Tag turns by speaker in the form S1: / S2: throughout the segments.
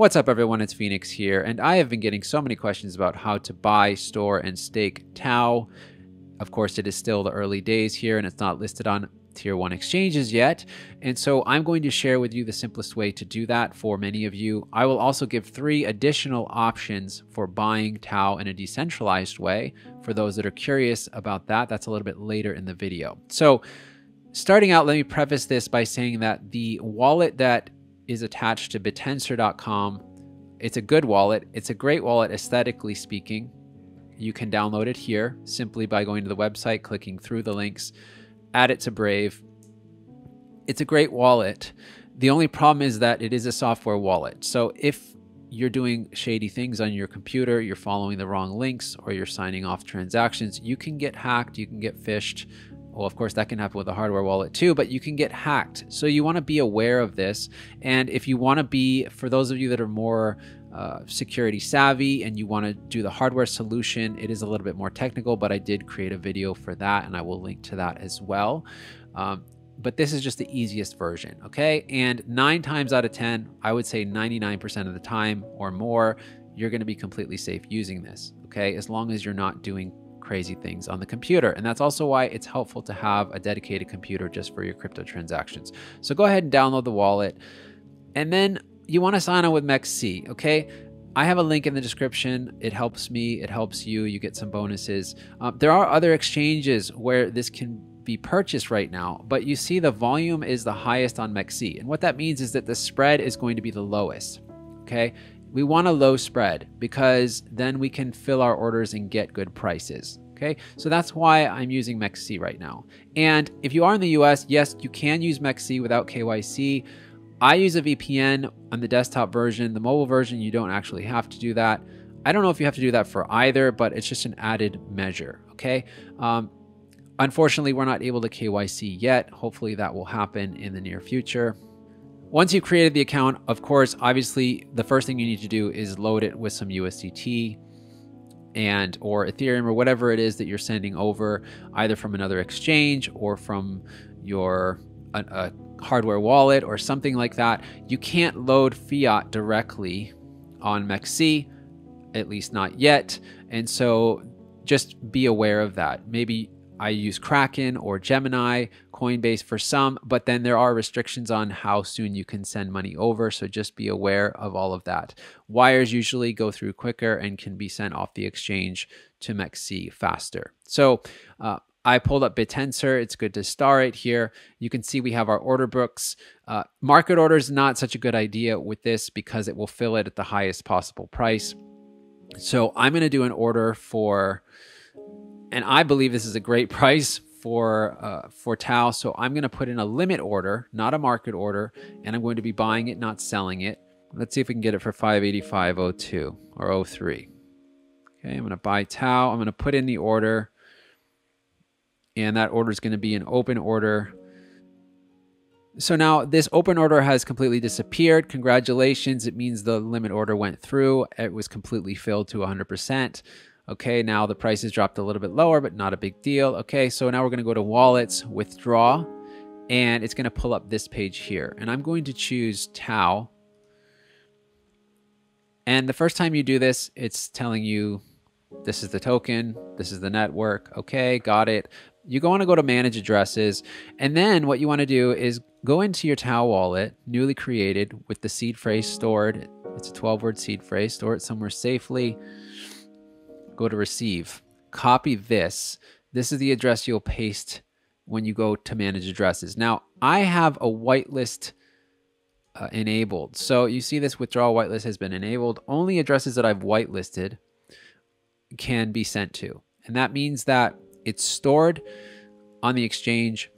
S1: What's up, everyone? It's Phoenix here, and I have been getting so many questions about how to buy, store, and stake TAO. Of course, it is still the early days here, and it's not listed on tier one exchanges yet. And so I'm going to share with you the simplest way to do that for many of you. I will also give three additional options for buying TAO in a decentralized way for those that are curious about that. That's a little bit later in the video. So starting out, let me preface this by saying that the wallet that is attached to bittensor.com. It's a good wallet. It's a great wallet aesthetically speaking. You can download it here simply by going to the website, clicking through the links, add it to Brave. It's a great wallet. The only problem is that it is a software wallet. So if you're doing shady things on your computer, you're following the wrong links, or you're signing off transactions, you can get hacked, you can get phished. Well, of course, that can happen with a hardware wallet too, but you can get hacked. So you want to be aware of this. And if you want to be, for those of you that are more uh, security savvy and you want to do the hardware solution, it is a little bit more technical, but I did create a video for that and I will link to that as well. Um, but this is just the easiest version, okay? And nine times out of 10, I would say 99% of the time or more, you're going to be completely safe using this, okay? As long as you're not doing crazy things on the computer. And that's also why it's helpful to have a dedicated computer just for your crypto transactions. So go ahead and download the wallet. And then you want to sign on with MEXC, okay? I have a link in the description. It helps me, it helps you, you get some bonuses. Um, there are other exchanges where this can be purchased right now, but you see the volume is the highest on MEXC. And what that means is that the spread is going to be the lowest. Okay. We want a low spread because then we can fill our orders and get good prices. Okay, so that's why I'm using MEXC right now. And if you are in the US, yes, you can use MEXC without KYC. I use a VPN on the desktop version. The mobile version, you don't actually have to do that. I don't know if you have to do that for either, but it's just an added measure. Okay. Um, unfortunately, we're not able to KYC yet. Hopefully, that will happen in the near future. Once you've created the account, of course, obviously, the first thing you need to do is load it with some USDT and or Ethereum or whatever it is that you're sending over, either from another exchange or from your a, a hardware wallet or something like that. You can't load fiat directly on MEXC, at least not yet. And so just be aware of that. Maybe I use Kraken or Gemini, Coinbase for some, but then there are restrictions on how soon you can send money over. So just be aware of all of that. Wires usually go through quicker and can be sent off the exchange to MEXC faster. So uh, I pulled up Bittensor. It's good to star it here. You can see we have our order books. Uh, market order is not such a good idea with this because it will fill it at the highest possible price. So I'm going to do an order for and I believe this is a great price for uh, for TAO. So I'm going to put in a limit order, not a market order, and I'm going to be buying it, not selling it. Let's see if we can get it for 585.02 or 03. Okay, I'm going to buy TAO. I'm going to put in the order, and that order is going to be an open order. So now this open order has completely disappeared. Congratulations. It means the limit order went through. It was completely filled to 100%. Okay, now the price has dropped a little bit lower, but not a big deal. Okay, so now we're gonna go to wallets, withdraw, and it's gonna pull up this page here. And I'm going to choose TAO. And the first time you do this, it's telling you this is the token, this is the network. Okay, got it. You want to go to manage addresses. And then what you want to do is go into your TAO wallet, newly created with the seed phrase stored. It's a 12 word seed phrase, store it somewhere safely go to receive, copy this. This is the address you'll paste when you go to manage addresses. Now, I have a whitelist uh, enabled. So you see this withdrawal whitelist has been enabled. Only addresses that I've whitelisted can be sent to. And that means that it's stored on the exchange.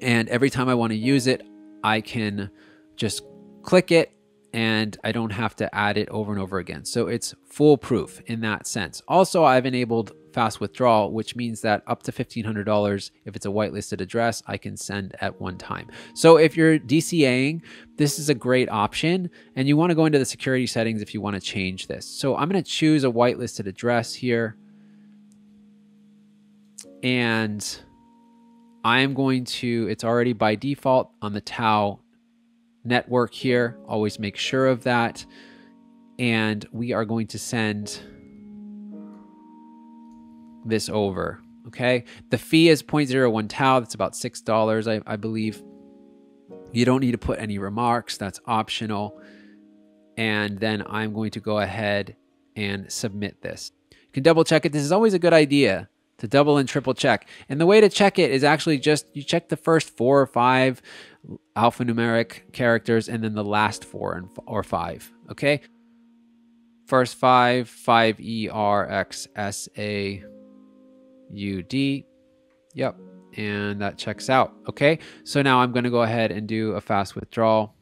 S1: And every time I want to use it, I can just click it and I don't have to add it over and over again. So it's foolproof in that sense. Also, I've enabled fast withdrawal, which means that up to $1,500, if it's a whitelisted address, I can send at one time. So if you're DCAing, this is a great option. And you want to go into the security settings if you want to change this. So I'm going to choose a whitelisted address here. And I am going to, it's already by default on the TAO network here. Always make sure of that. And we are going to send this over. Okay. The fee is 0.01 TAO. That's about $6, I, I believe. You don't need to put any remarks. That's optional. And then I'm going to go ahead and submit this. You can double check it. This is always a good idea to double and triple check. And the way to check it is actually just you check the first four or five alphanumeric characters and then the last four and or five. Okay. First five, five E R X S A U D. Yep. And that checks out. Okay. So now I'm going to go ahead and do a fast withdrawal.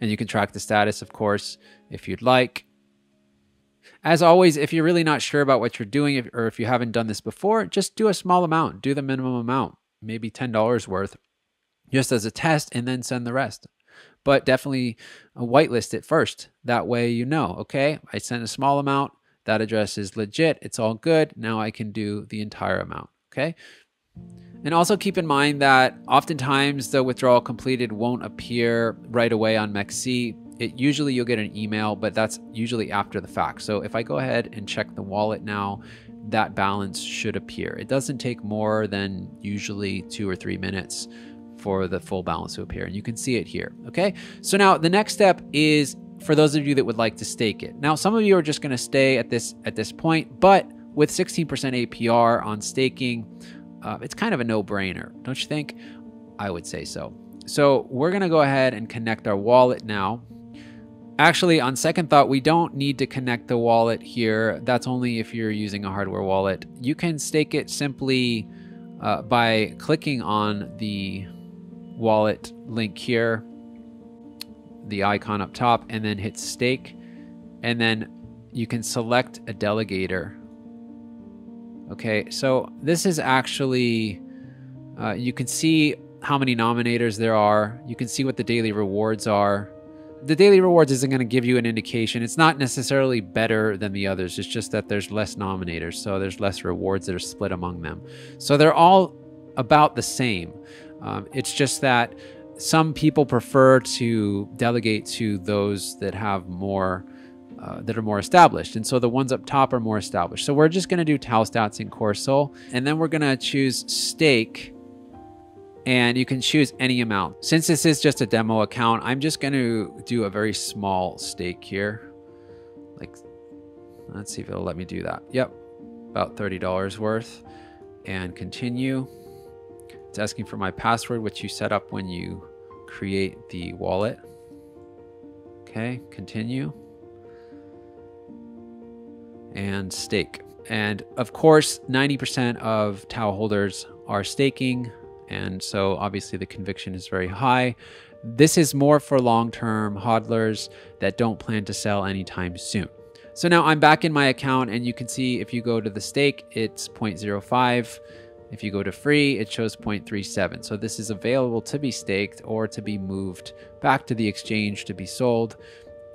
S1: And you can track the status, of course, if you'd like. As always, if you're really not sure about what you're doing or if you haven't done this before, just do a small amount, do the minimum amount, maybe $10 worth, just as a test, and then send the rest. But definitely uh, whitelist it first. That way you know, okay, I sent a small amount, that address is legit, it's all good. Now I can do the entire amount, okay? And also keep in mind that oftentimes the withdrawal completed won't appear right away on MEXC it usually you'll get an email, but that's usually after the fact. So if I go ahead and check the wallet now, that balance should appear. It doesn't take more than usually two or three minutes for the full balance to appear. And you can see it here. Okay. So now the next step is for those of you that would like to stake it. Now, some of you are just going to stay at this at this point, but with 16% APR on staking, uh, it's kind of a no-brainer, don't you think? I would say so. So we're going to go ahead and connect our wallet now. Actually, on second thought, we don't need to connect the wallet here. That's only if you're using a hardware wallet. You can stake it simply uh, by clicking on the wallet link here, the icon up top, and then hit stake. And then you can select a delegator. Okay, so this is actually, uh, you can see how many nominators there are. You can see what the daily rewards are the daily rewards isn't going to give you an indication. It's not necessarily better than the others. It's just that there's less nominators, so there's less rewards that are split among them. So they're all about the same. Um, it's just that some people prefer to delegate to those that have more. Uh, that are more established. And so the ones up top are more established. So we're just going to do Taostats in Corcel, and then we're going to choose stake and you can choose any amount. Since this is just a demo account, I'm just going to do a very small stake here. Like, let's see if it'll let me do that. Yep, about $30 worth. And continue. It's asking for my password, which you set up when you create the wallet. Okay, continue. And stake. And of course, 90% of TAO holders are staking and so obviously the conviction is very high. This is more for long-term hodlers that don't plan to sell anytime soon. So now I'm back in my account and you can see if you go to the stake, it's 0.05. If you go to free, it shows 0.37. So this is available to be staked or to be moved back to the exchange to be sold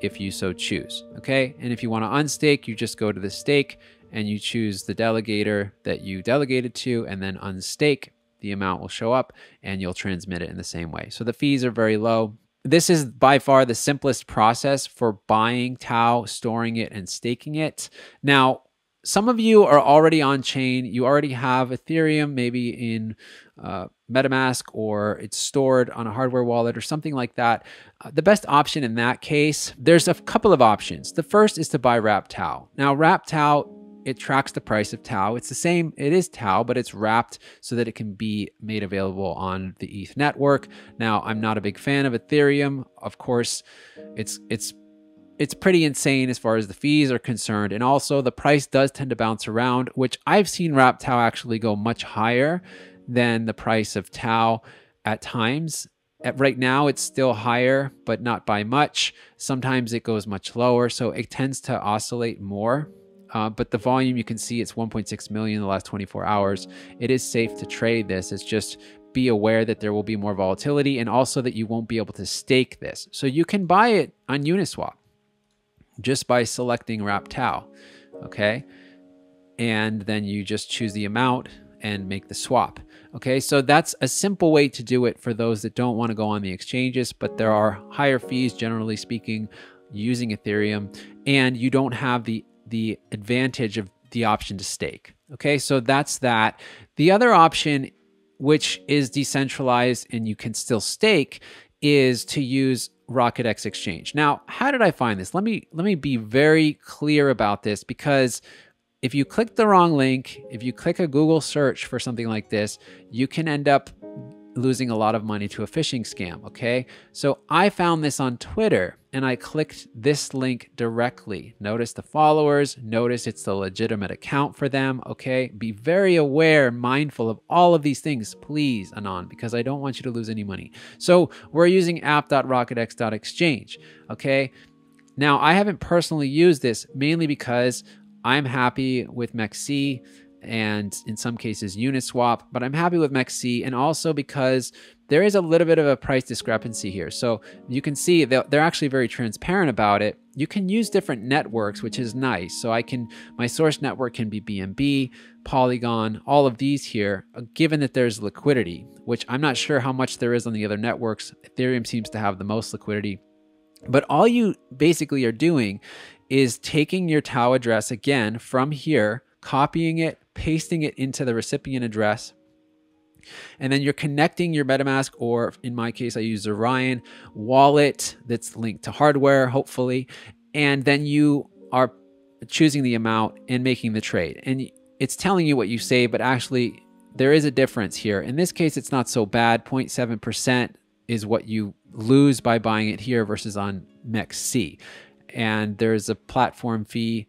S1: if you so choose. Okay. And if you want to unstake, you just go to the stake and you choose the delegator that you delegated to and then unstake the amount will show up and you'll transmit it in the same way. So the fees are very low. This is by far the simplest process for buying TAO, storing it, and staking it. Now, some of you are already on chain. You already have Ethereum, maybe in uh, MetaMask, or it's stored on a hardware wallet or something like that. Uh, the best option in that case, there's a couple of options. The first is to buy Wrap TAO. Now, Wrap TAO it tracks the price of TAO. It's the same, it is TAO, but it's wrapped so that it can be made available on the ETH network. Now, I'm not a big fan of Ethereum. Of course, it's it's it's pretty insane as far as the fees are concerned. And also the price does tend to bounce around, which I've seen Wrap TAO actually go much higher than the price of TAO at times. At right now, it's still higher, but not by much. Sometimes it goes much lower. So it tends to oscillate more uh, but the volume you can see it's 1.6 million in the last 24 hours. It is safe to trade this. It's just be aware that there will be more volatility and also that you won't be able to stake this. So you can buy it on Uniswap just by selecting Wrap TAO. Okay. And then you just choose the amount and make the swap. Okay, so that's a simple way to do it for those that don't want to go on the exchanges, but there are higher fees, generally speaking, using Ethereum, and you don't have the the advantage of the option to stake. Okay, so that's that. The other option, which is decentralized and you can still stake, is to use RocketX Exchange. Now, how did I find this? Let me let me be very clear about this because if you click the wrong link, if you click a Google search for something like this, you can end up losing a lot of money to a phishing scam. Okay. So I found this on Twitter and I clicked this link directly. Notice the followers, notice it's the legitimate account for them. Okay. Be very aware, mindful of all of these things, please, Anon, because I don't want you to lose any money. So we're using app.rocketx.exchange. Okay. Now, I haven't personally used this mainly because I'm happy with MEXC and in some cases Uniswap, but I'm happy with MEXC and also because there is a little bit of a price discrepancy here. So you can see they're actually very transparent about it. You can use different networks, which is nice. So I can, my source network can be BNB, Polygon, all of these here, uh, given that there's liquidity, which I'm not sure how much there is on the other networks. Ethereum seems to have the most liquidity. But all you basically are doing is taking your TAO address again from here, copying it, pasting it into the recipient address. And then you're connecting your MetaMask, or in my case, I use Orion wallet that's linked to hardware, hopefully. And then you are choosing the amount and making the trade. And it's telling you what you say, but actually, there is a difference here. In this case, it's not so bad. 0.7% is what you lose by buying it here versus on MEXC. And there's a platform fee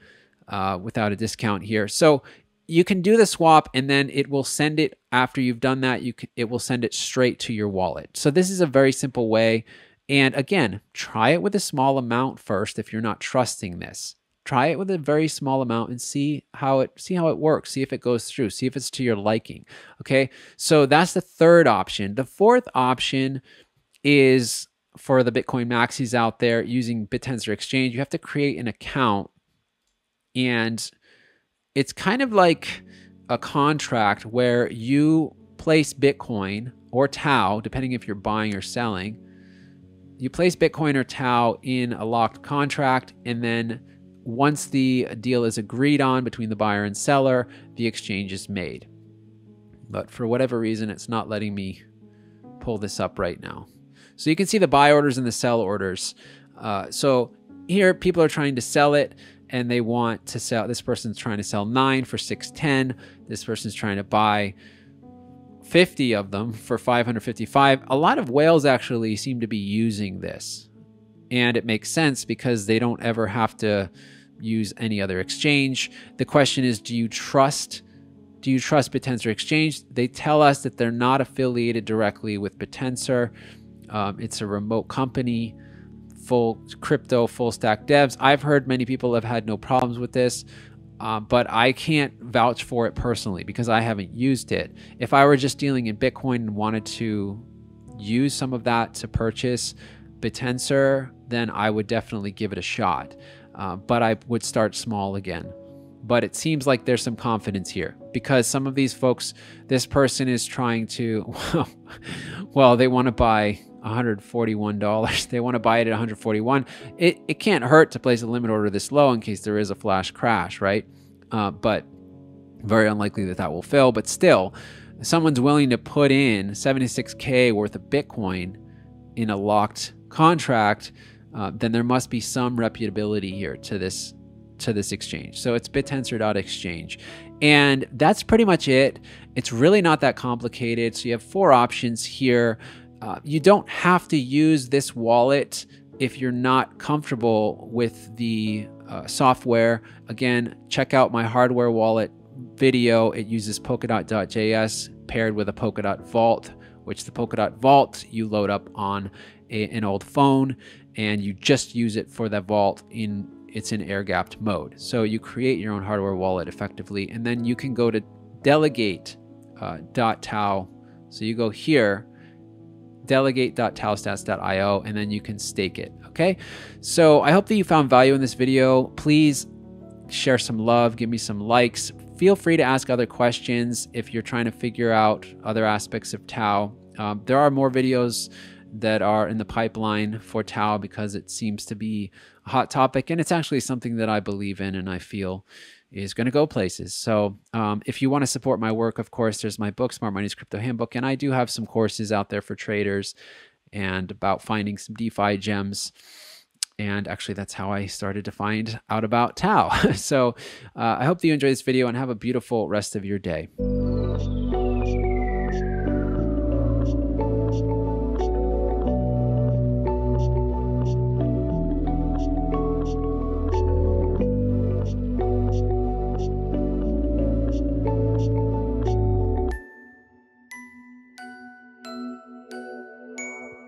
S1: uh, without a discount here. So you can do the swap and then it will send it after you've done that you can, it will send it straight to your wallet. So this is a very simple way. And again try it with a small amount first if you're not trusting this. Try it with a very small amount and see how it see how it works see if it goes through see if it's to your liking okay? So that's the third option. The fourth option is for the bitcoin maxis out there using bittensor exchange you have to create an account and it's kind of like a contract where you place Bitcoin or TAO, depending if you're buying or selling. You place Bitcoin or TAO in a locked contract, and then once the deal is agreed on between the buyer and seller, the exchange is made. But for whatever reason, it's not letting me pull this up right now. So you can see the buy orders and the sell orders. Uh, so here, people are trying to sell it and they want to sell this person's trying to sell 9 for 610 this person's trying to buy 50 of them for 555 a lot of whales actually seem to be using this. And it makes sense because they don't ever have to use any other exchange. The question is do you trust do you trust Bittensor Exchange? They tell us that they're not affiliated directly with Bittensor. Um, it's a remote company full crypto full stack devs. I've heard many people have had no problems with this, uh, but I can't vouch for it personally because I haven't used it. If I were just dealing in Bitcoin and wanted to use some of that to purchase Bittensor, then I would definitely give it a shot. Uh, but I would start small again. But it seems like there's some confidence here because some of these folks, this person is trying to, well, they want to buy $141. They want to buy it at 141. It, it can't hurt to place a limit order this low in case there is a flash crash, right? Uh, but very unlikely that that will fail. But still, someone's willing to put in 76K worth of Bitcoin in a locked contract, uh, then there must be some reputability here to this to this exchange. So it's bittensor.exchange. And that's pretty much it. It's really not that complicated. So you have four options here. Uh, you don't have to use this wallet if you're not comfortable with the uh, software. Again, check out my hardware wallet video. It uses Polkadot.js paired with a Polkadot Vault, which the Polkadot Vault you load up on a, an old phone and you just use it for that vault in it's in air gapped mode. So you create your own hardware wallet effectively, and then you can go to delegate.tao. Uh, so you go here delegate.taostats.io, and then you can stake it. Okay. So I hope that you found value in this video. Please share some love, give me some likes, feel free to ask other questions if you're trying to figure out other aspects of TAO. Um, there are more videos that are in the pipeline for TAO because it seems to be a hot topic and it's actually something that I believe in and I feel is going to go places. So, um, if you want to support my work, of course, there's my book, Smart Money's Crypto Handbook, and I do have some courses out there for traders and about finding some DeFi gems. And actually, that's how I started to find out about TAO. so, uh, I hope that you enjoy this video and have a beautiful rest of your day.